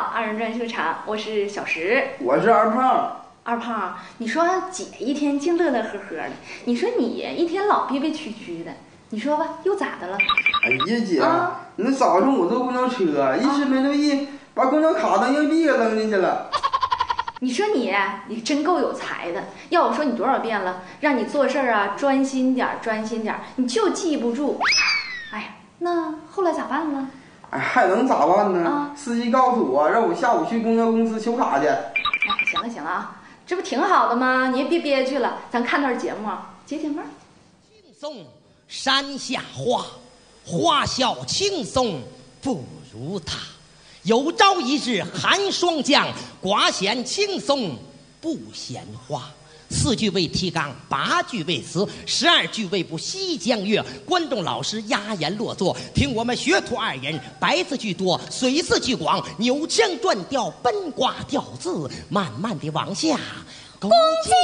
二人转秀场，我是小石，我是二胖。二胖，你说姐一天净乐乐呵呵的，你说你一天老憋憋屈屈的，你说吧，又咋的了？哎呀，姐，啊那早上我坐公交车，一时没留意，把公交卡当硬币给扔进去了。你说你，你真够有才的。要我说你多少遍了，让你做事儿啊专心点儿，专心点儿，你就记不住。哎呀，那后来咋办了？哎，还能咋办呢？啊司机告诉我，让我下午去公交公司修卡去。哎，行了行了啊，这不挺好的吗？你也别憋屈了，咱看段节目啊，解解闷儿。轻松山下花，花笑轻松不如他。有朝一日寒霜降，寡嫌轻松不嫌花。四句为提纲，八句为词，十二句为补西江月。观众老师压言落座，听我们学徒二人白字句多，水字句广，扭腔转调，奔挂调字，慢慢的往下恭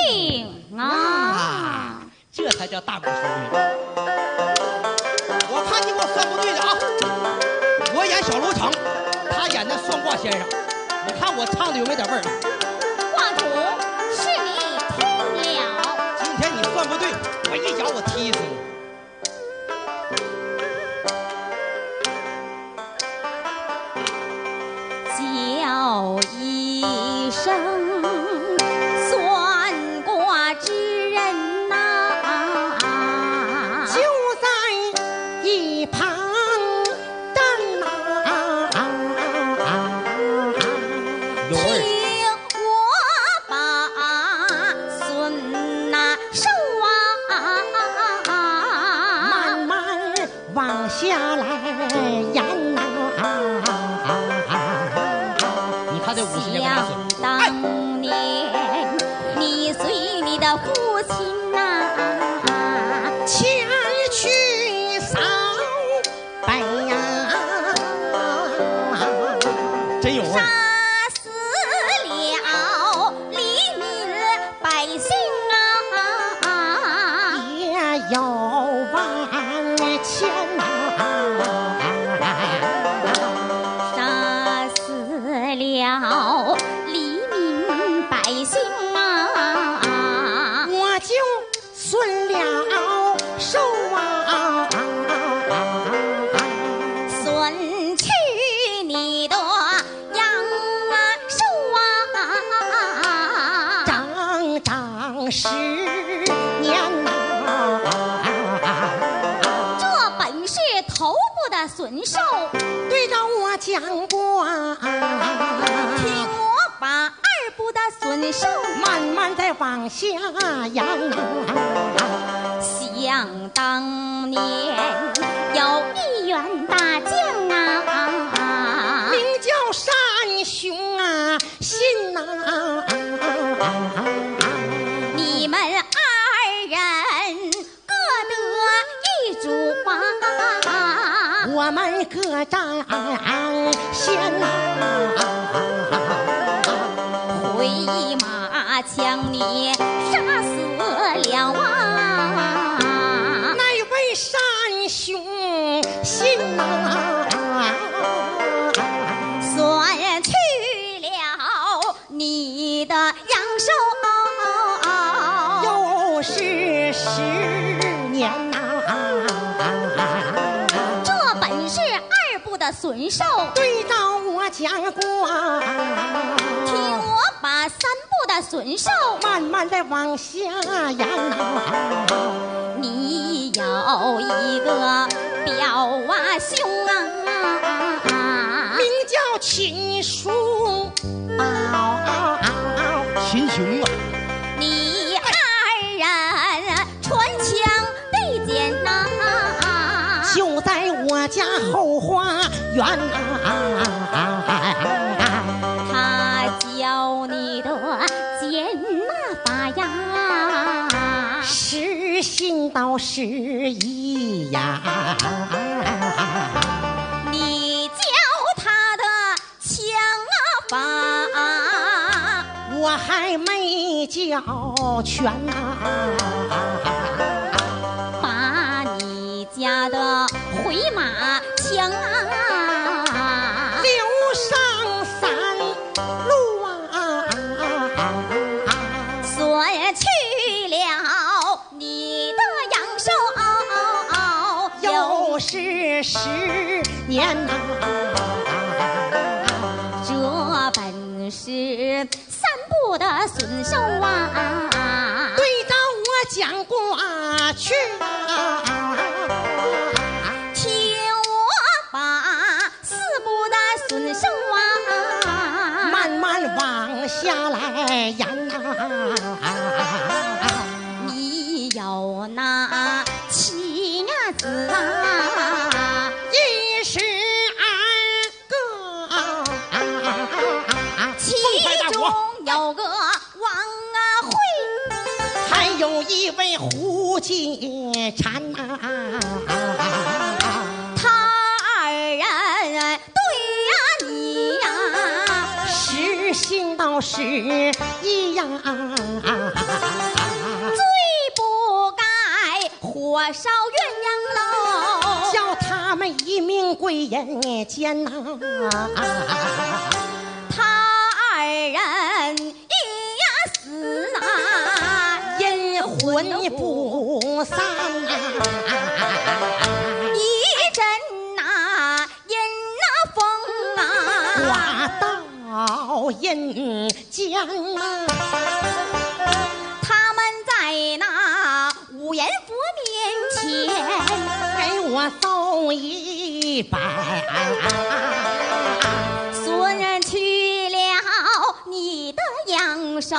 敬啊！这才叫大鼓声呢。我看你给我算不对的啊！我演小楼成，他演那算卦先生，你看我唱的有没点味儿对，我一脚我踢死你！的父寿，对着我讲过，听我把二部的损寿慢慢再往下演想当年有一员大将啊，名叫单雄啊，信呐、我们各占先呐、回马将你杀死了啊！那位山兄信呐、损寿，对照我讲过，听我把三步的损寿，慢慢的往下。演呐、你有一个表啊兄啊，名叫秦叔宝，秦琼啊，你二人穿枪对剑呐，就在我家后花园呐、他教你的剑那法呀，是心到是义呀，你教他的枪法，我还没教全呐、把你家的回马枪啊，这本是三不的损寿啊。对着我讲过去啊听我把四不的损寿啊。慢慢往下来延啊。有个王啊慧，还有一位胡金蝉呐、他二人对呀你呀，实行到是一样，最不该火烧鸳鸯楼。叫他们一命归人间呐、他二人魂不散、一阵呐阴呐风啊，挂到阴间呐、他们在那五阎佛面前，给我奏一拜。孙去了你的阳寿，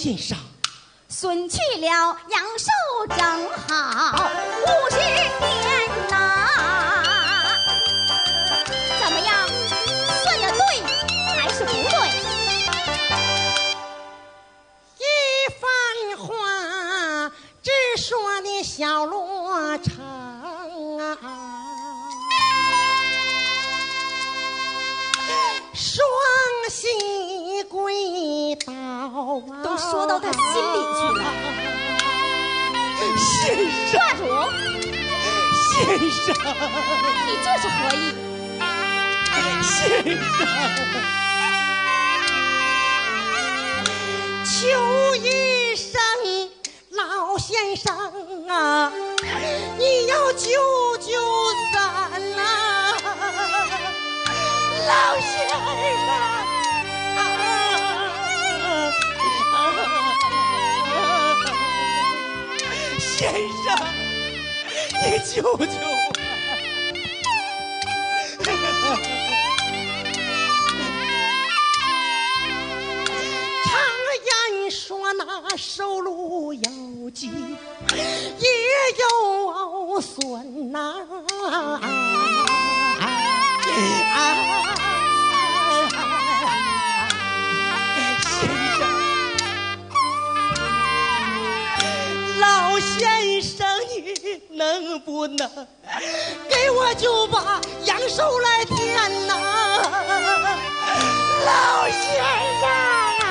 挂主欣赏。孙去了阳寿正好五十都说到他心里去了。先生，先生，你这是何意？先生，求一声老先生啊，你要救救咱呐、老先生先生，你救救我！常言说那收入有吉，也有损呐、先生，老先生能不能给我就把阳寿来填呐？老先生啊，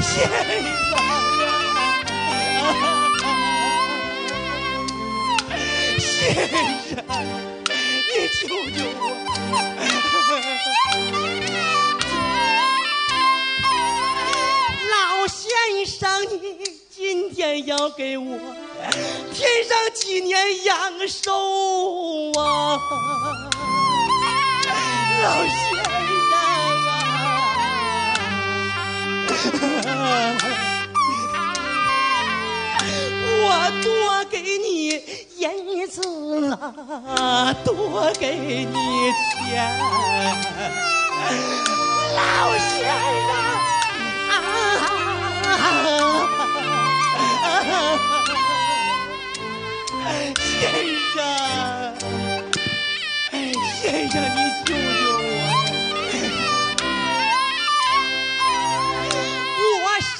先生啊，先生，你救救我！老先生，你今天要给我添上几年阳寿啊！老先生啊，我多给你银子啊，多给你钱，老先生啊。先生，先生，你救救我！我上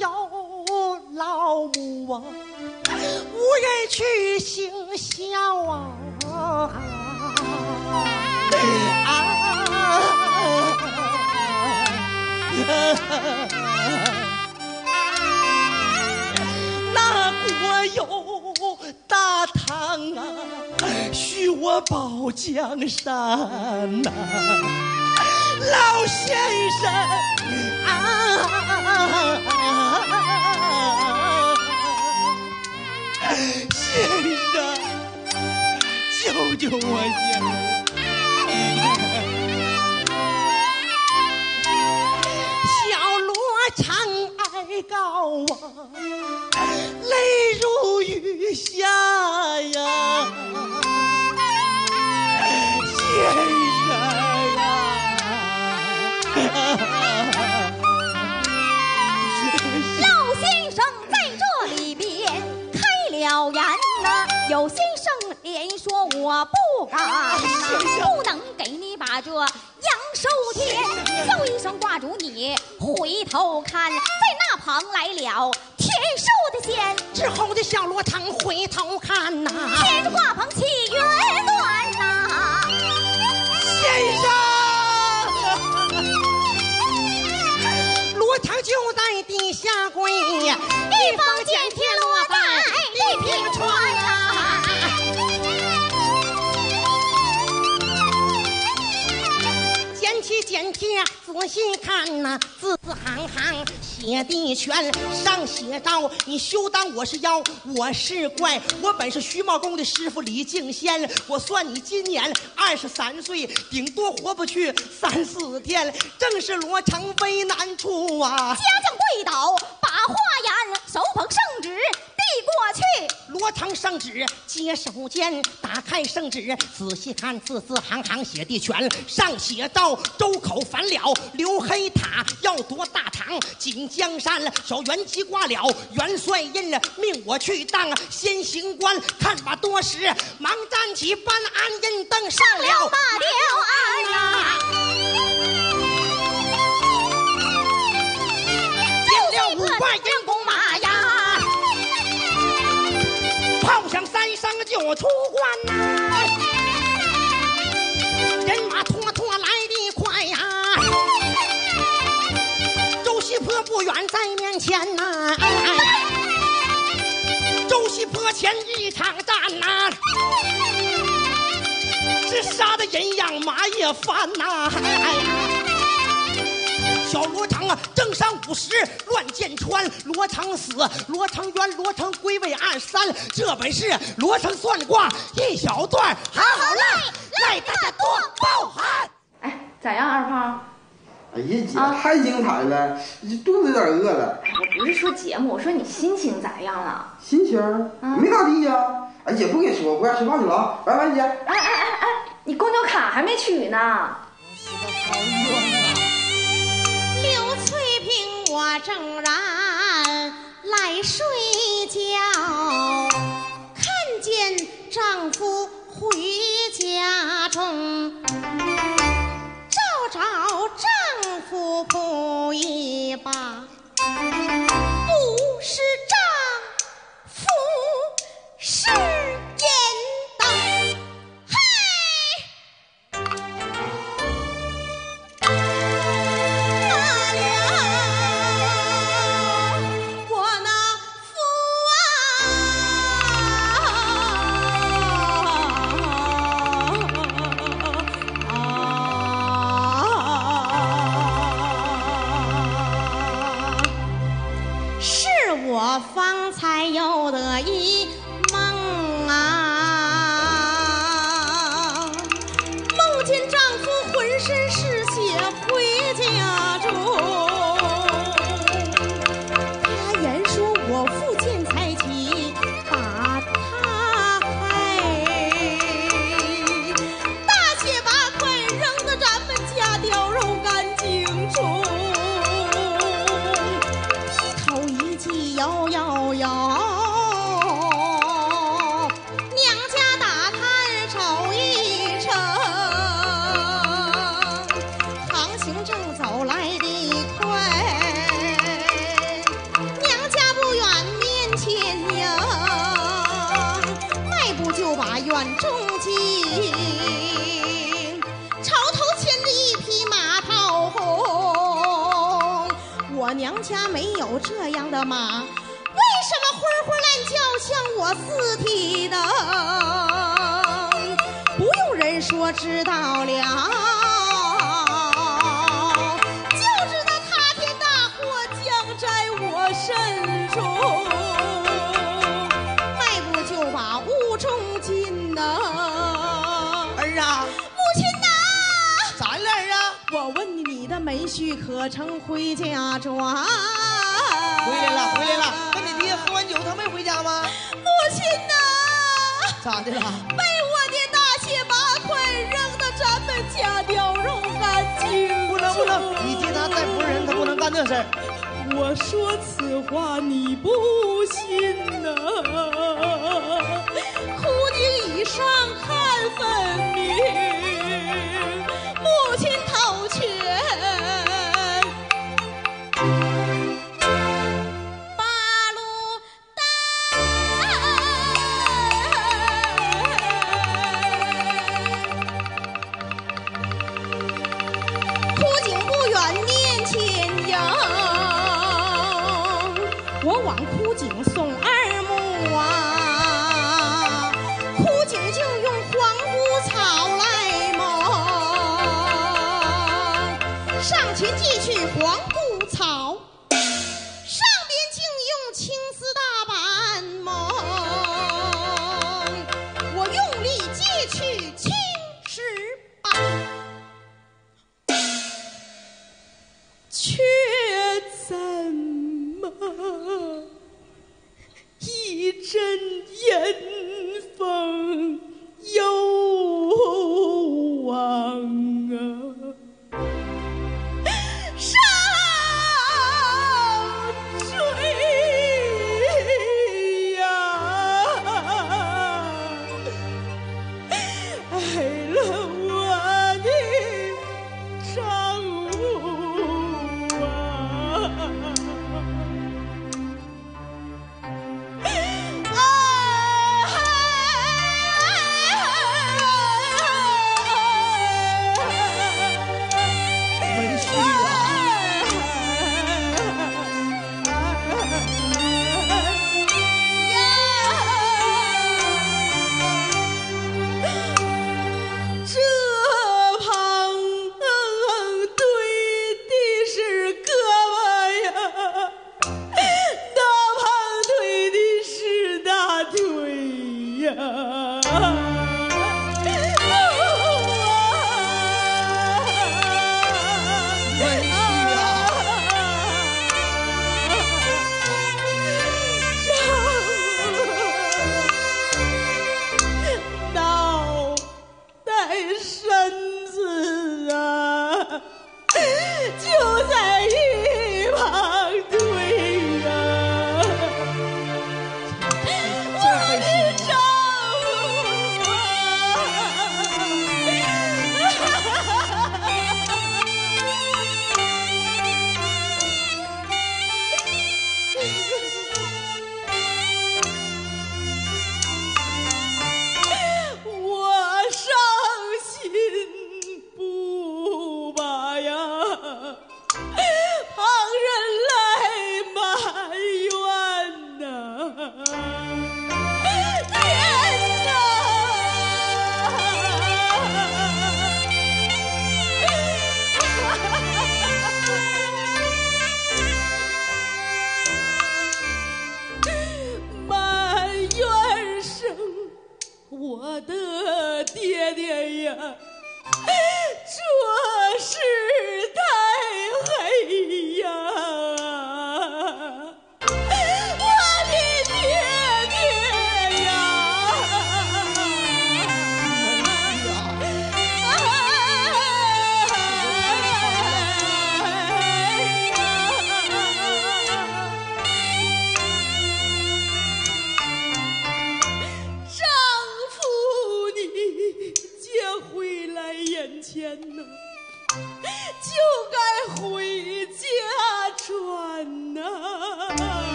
有老母啊，无人去行孝啊！那国有啊，许我保江山呐、老先生啊，先生，救救我先生！小罗成哀告啊，泪如雨下呀，先生啊，老先生在这里边开了言呐、有先生连说我不敢，不能给你把这阳寿填。挂住你，回头看，在那旁来了天寿的仙，之后的小罗成回头看呐、天着挂棚起云乱呐、先生，罗成就在地下跪呀，一方见天落在地平川捡起剪贴仔细看呐、字字行行写的全，上写着你休当我是妖，我是怪，我本是徐茂公的师傅李敬先，我算你今年二十三岁，顶多活不去三四天，正是罗成为难处啊。家将跪倒，把话言。圣旨接手间，打开圣旨，仔细看字字行行写的全，上写着周口反了刘黑塔，要夺大唐锦江山，小元吉挂了元帅印，命我去当先行官，看把多时，忙站起搬安印登上了。了马吊鞍呐、见了五块银就出关呐、人马拖拖来的快呀、周西坡不远在面前呐、周西坡前一场战呐、是杀的人仰马也翻呐、小罗成啊，正上五十乱箭穿，罗成死，罗成冤，罗成归位二三，这本是罗成算卦一小段，好好赖，赖大家多包涵。哎，咋样，二胖？哎呀，姐啊太精彩了，这肚子有点饿了，我不是说节目，我说你心情咋样了？心情没咋地呀。哎，姐不跟你说，我回家吃饭去了啊，拜拜，姐。哎哎哎哎，你公交卡还没取呢。我正然来睡觉，看见丈夫回家中，照着丈夫不一般，浑身是血回家中。我娘家没有这样的马，为什么昏昏乱叫像我四蹄蹬？不用人说知道了。许可成回家转。回来了，回来了。那你爹喝完酒，他没回家吗？母亲呐、咋的了？被我的大卸八块扔到咱们家掉肉干净。不能不能，你爹他再不人，他不能干这事儿。我说此话你不信呐、啊？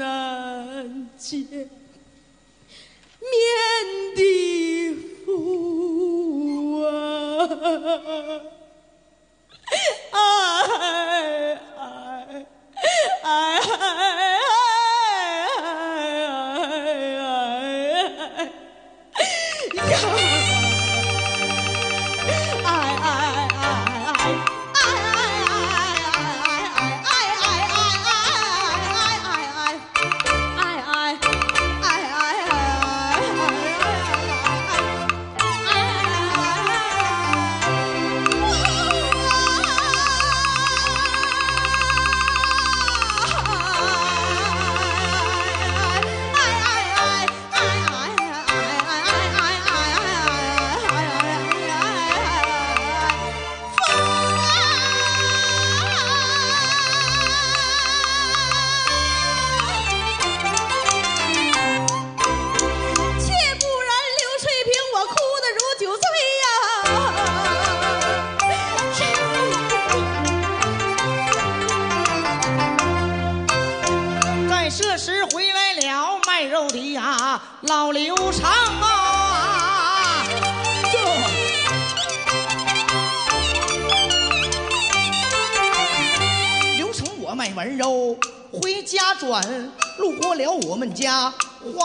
难见面的父王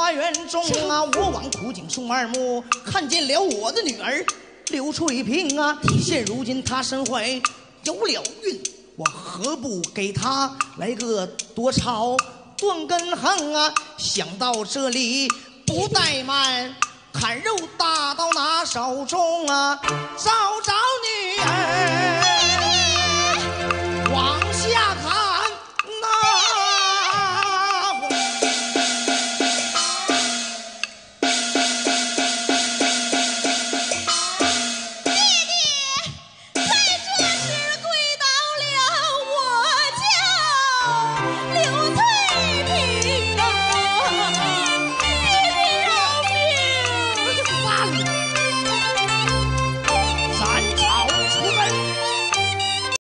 花园中啊，我往枯井送二木，看见了我的女儿刘翠萍啊。现如今她身怀有了孕，我何不给她来个多草断根横啊？想到这里，不怠慢，砍肉大刀拿手中啊，找找你。